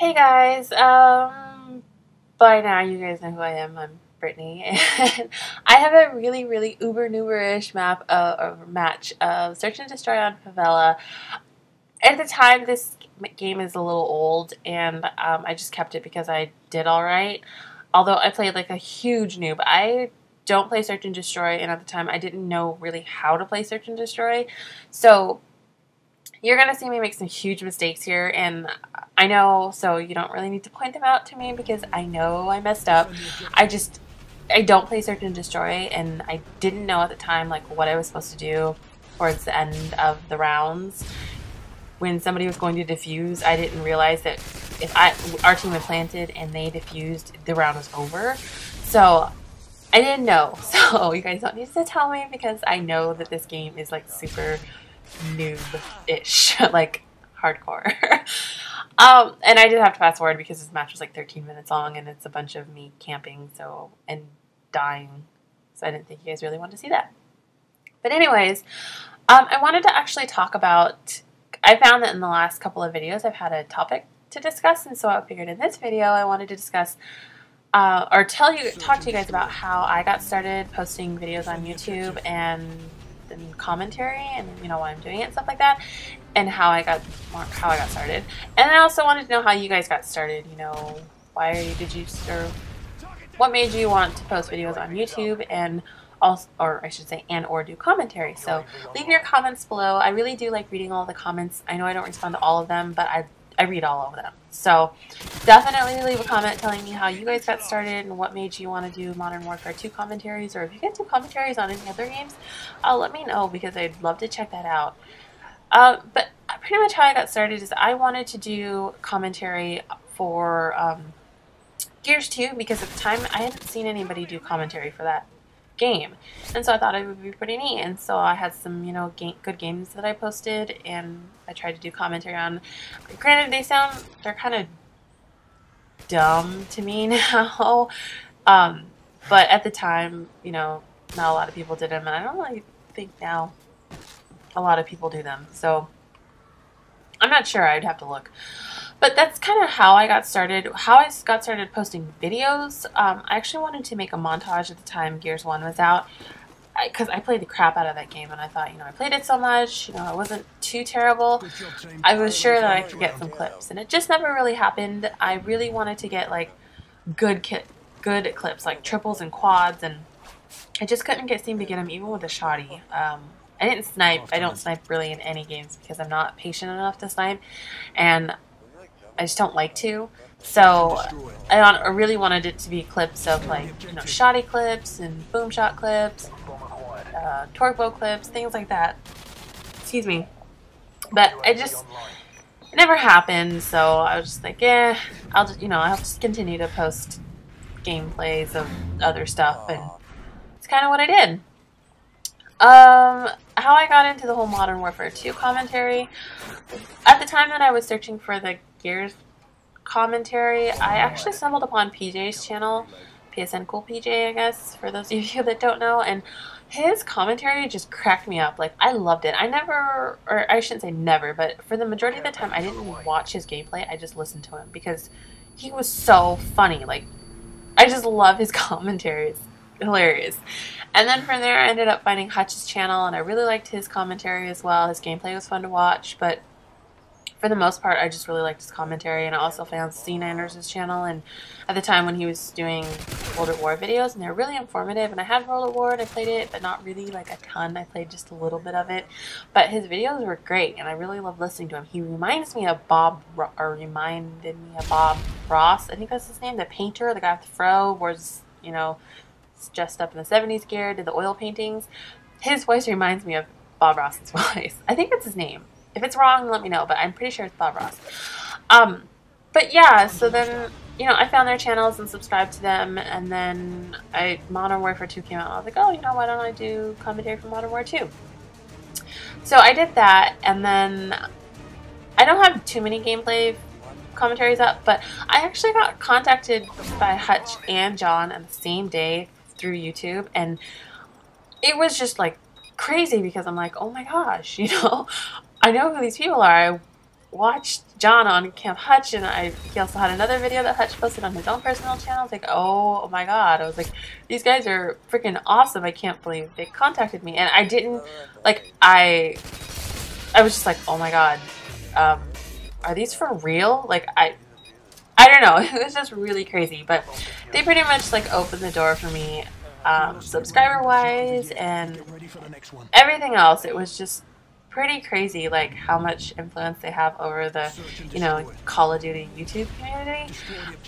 Hey guys, um, by now you guys know who I am. I'm Britteny, and I have a really, really uber noober-ish map uh, or match of Search and Destroy on Favela. At the time, this game is a little old, and um, I just kept it because I did all right. Although I played like a huge noob, I don't play Search and Destroy, and at the time I didn't know really how to play Search and Destroy, so you're going to see me make some huge mistakes here, and I know, so you don't really need to point them out to me because I know I messed up. I just, I don't play Search and Destroy, and I didn't know at the time, like, what I was supposed to do towards the end of the rounds. When somebody was going to defuse, I didn't realize that if I, our team had planted and they defused, the round was over. So, I didn't know. So, you guys don't need to tell me because I know that this game is, like, super noob-ish, like hardcore. um, and I did have to fast forward because this match was like 13 minutes long, and it's a bunch of me camping, so and dying. So I didn't think you guys really wanted to see that. But anyways, um, I wanted to actually talk about. I found that in the last couple of videos I've had a topic to discuss, and so I figured in this video I wanted to discuss uh, or tell you, talk to you guys about how I got started posting videos on YouTube and and commentary and you know why I'm doing it and stuff like that and how I got how I got started. And I also wanted to know how you guys got started you know why did you or what made you want to post videos on YouTube and also or I should say and or do commentary. So leave your comments below. I really do like reading all the comments. I know I don't respond to all of them but I I read all of them. So definitely leave a comment telling me how you guys got started and what made you want to do Modern Warfare 2 commentaries. Or if you guys do commentaries on any other games, uh, let me know because I'd love to check that out. Uh, but pretty much how I got started is I wanted to do commentary for um, Gears 2 because at the time I hadn't seen anybody do commentary for that game. And so I thought it would be pretty neat. And so I had some, you know, good games that I posted and I tried to do commentary on. Granted, they sound, they're kind of dumb to me now. um, but at the time, you know, not a lot of people did them. And I don't really think now a lot of people do them. So I'm not sure. I'd have to look. But that's kind of how I got started. How I got started posting videos. Um, I actually wanted to make a montage at the time Gears 1 was out. Because I, I, played the crap out of that game and I thought, you know, I played it so much, you know, it wasn't too terrible. I was sure that I could get some clips. And it just never really happened. I really wanted to get, like, good kit, good clips, like triples and quads. And I just couldn't get seem to get them even with a shoddy. Um, I didn't snipe. I don't snipe really in any games because I'm not patient enough to snipe. And I just don't like to. So I, I really wanted it to be clips of like, you know, shoddy clips and boom shot clips, uh, torque bow clips, things like that. Excuse me. But I just, it never happened, so I was just like, yeah, I'll just, you know, I'll just continue to post gameplays of other stuff, and it's kind of what I did. Um, how I got into the whole Modern Warfare 2 commentary, at the time that I was searching for the Gears commentary, I actually stumbled upon PJ's channel, PSN Cool PJ, I guess, for those of you that don't know, and his commentary just cracked me up. Like, I loved it. I never, or I shouldn't say never, but for the majority of the time, I didn't watch his gameplay. I just listened to him because he was so funny. Like, I just love his commentaries. Hilarious. And then from there, I ended up finding Hutch's channel, and I really liked his commentary as well. His gameplay was fun to watch, but for the most part, I just really liked his commentary, and I also found Seananners' channel, and at the time when he was doing World War videos, and they're really informative, and I had World at War, and I played it, but not really like a ton, I played just a little bit of it, but his videos were great, and I really love listening to him. He reminds me of Bob, or reminded me of Bob Ross, I think that's his name, the painter, the guy with the fro, was, you know, dressed up in the 70s gear, did the oil paintings. His voice reminds me of Bob Ross's voice. I think that's his name. If it's wrong, let me know, but I'm pretty sure it's Bob Ross. Um, but yeah, so then, you know, I found their channels and subscribed to them, and then I Modern Warfare 2 came out, I was like, oh, you know, why don't I do commentary for Modern Warfare 2? So I did that, and then I don't have too many gameplay commentaries up, but I actually got contacted by Hutch and John on the same day through YouTube, and it was just like crazy because I'm like, oh my gosh, you know, I know who these people are. I watched John on Camp Hutch, and I he also had another video that Hutch posted on his own personal channel. I was like, oh, my god! I was like, these guys are freaking awesome. I can't believe they contacted me, and I didn't like I. I was just like, oh my god, um, are these for real? Like I. I don't know. It was just really crazy, but they pretty much like opened the door for me, um, subscriber wise and everything else. It was just pretty crazy like how much influence they have over the you know call of duty youtube community.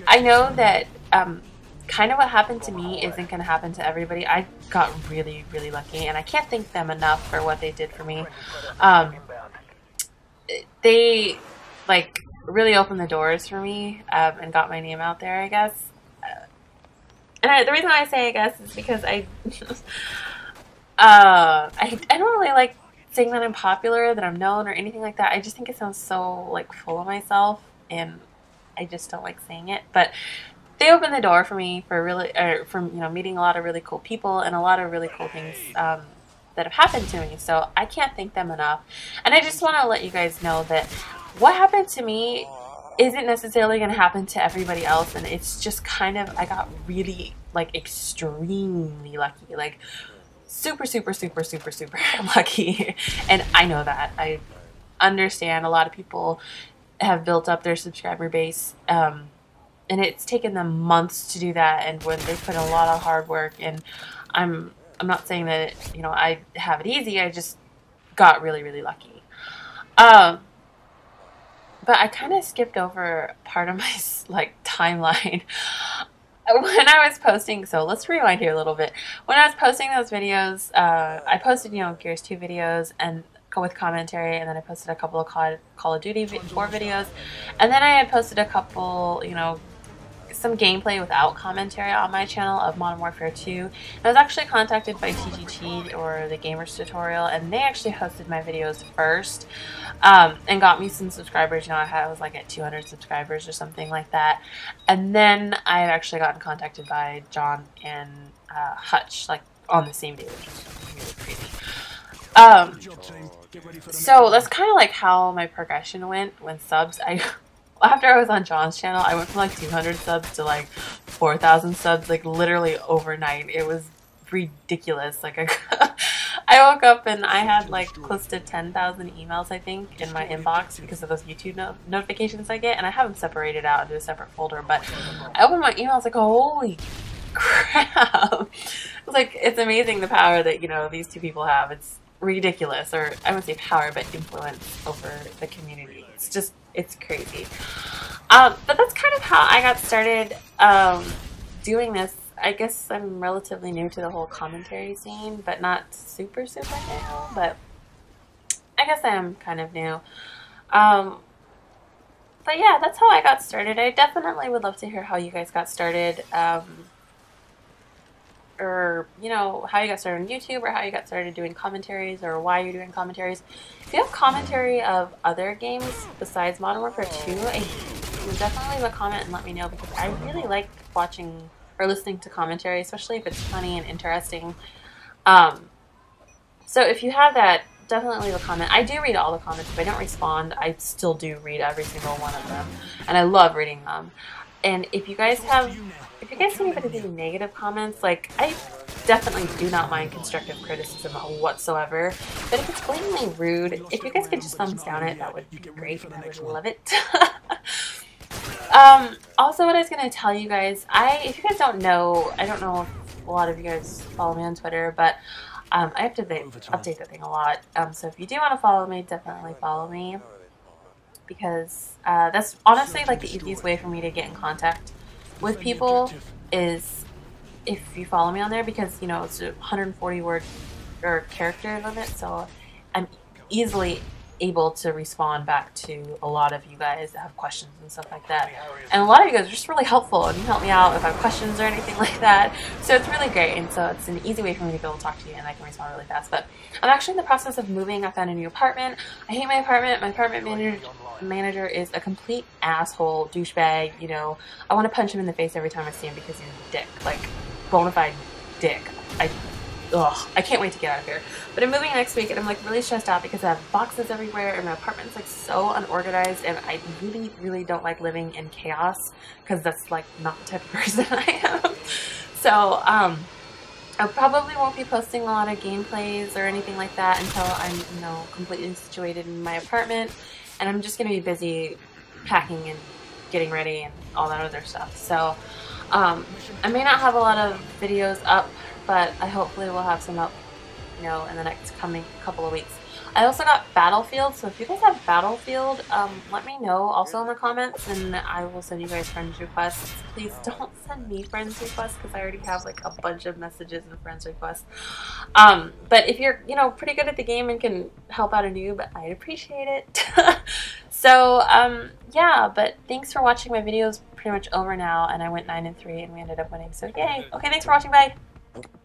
I know that um, kind of what happened to me isn't going to happen to everybody. I got really really lucky and i can't thank them enough for what they did for me. Um, they like really opened the doors for me um, and got my name out there i guess. And I, the reason why i say i guess is because i uh, I, I don't really like saying that I'm popular, that I'm known, or anything like that. I just think it sounds so like full of myself, and I just don't like saying it. But they opened the door for me for really, or from you know meeting a lot of really cool people and a lot of really cool things um, that have happened to me. So I can't thank them enough. And I just want to let you guys know that what happened to me isn't necessarily going to happen to everybody else and it's just kind of I got really like extremely lucky like super, super, super, super, super lucky. and I know that. I understand a lot of people have built up their subscriber base. Um, and it's taken them months to do that. And when they put a lot of hard work and I'm, I'm not saying that, you know, I have it easy. I just got really, really lucky. Um, but I kind of skipped over part of my like timeline when I was posting, so let's rewind here a little bit. When I was posting those videos, uh, I posted, you know, Gears 2 videos and with commentary, and then I posted a couple of Call, Call of Duty 4 videos, and then I had posted a couple, you know, some gameplay without commentary on my channel of Modern Warfare 2. I was actually contacted by TGT or the Gamers Tutorial, and they actually hosted my videos first um, and got me some subscribers. You know, I, had, I was like at 200 subscribers or something like that. And then I had actually gotten contacted by John and uh, Hutch, like on the same day, which was really crazy. Um, so that's kind of like how my progression went when subs. I after I was on John's channel, I went from like 200 subs to like 4,000 subs, like literally overnight. It was ridiculous. Like I, I woke up and I had like close to 10,000 emails, I think, in my inbox because of those YouTube no notifications I get, and I have them separated out into a separate folder. But I opened my emails like, holy crap! it's like it's amazing the power that you know these two people have. It's ridiculous, or I wouldn't say power, but influence over the community. It's just it's crazy. Um, but that's kind of how I got started um, doing this. I guess I'm relatively new to the whole commentary scene, but not super, super new. But I guess I am kind of new. Um, but yeah, that's how I got started. I definitely would love to hear how you guys got started. Um, or you know how you got started on YouTube or how you got started doing commentaries or why you're doing commentaries. If you have commentary of other games besides Modern Warfare 2, definitely leave a comment and let me know because I really like watching or listening to commentary, especially if it's funny and interesting. Um, so if you have that, definitely leave a comment. I do read all the comments. If I don't respond, I still do read every single one of them, and I love reading them. And if you guys have if you guys anybody leaving negative comments, like, I definitely do not mind constructive criticism whatsoever. But if it's blatantly rude, if you guys could just thumbs down it, that would be great. I would love it. um, also, what I was going to tell you guys, I if you guys don't know, I don't know if a lot of you guys follow me on Twitter, but um, I have to update the thing a lot. Um, so if you do want to follow me, definitely follow me. Because uh, that's honestly like the easiest way for me to get in contact with people is if you follow me on there because you know it's a 140 word or character limit so i'm easily able to respond back to a lot of you guys that have questions and stuff like that. And a lot of you guys are just really helpful and you help me out if i have questions or anything like that. So it's really great. And so it's an easy way for me to be able to talk to you and i can respond really fast. But i'm actually in the process of moving i found a new apartment. I hate my apartment. My apartment manager manager is a complete asshole, douchebag, you know. I want to punch him in the face every time I see him because he's a dick. Like, bona fide dick. I ugh, I can't wait to get out of here. But I'm moving next week and I'm like really stressed out because I have boxes everywhere and my apartment's like so unorganized and I really, really don't like living in chaos because that's like not the type of person I am. So, um, I probably won't be posting a lot of gameplays or anything like that until I'm, you know, completely situated in my apartment. And I'm just going to be busy packing and getting ready and all that other stuff. So, um, I may not have a lot of videos up, but I hopefully will have some up, you know, in the next coming couple of weeks. I also got Battlefield, so if you guys have Battlefield, um, let me know also in the comments and I will send you guys friends requests. Please don't send me friends requests because I already have like a bunch of messages and friends requests. Um, but if you're, you know, pretty good at the game and can help out a noob, I'd appreciate it. so, um, yeah, but thanks for watching. My video's pretty much over now and I went 9 and 3 and we ended up winning, so yay. Okay, thanks for watching. Bye. Nope.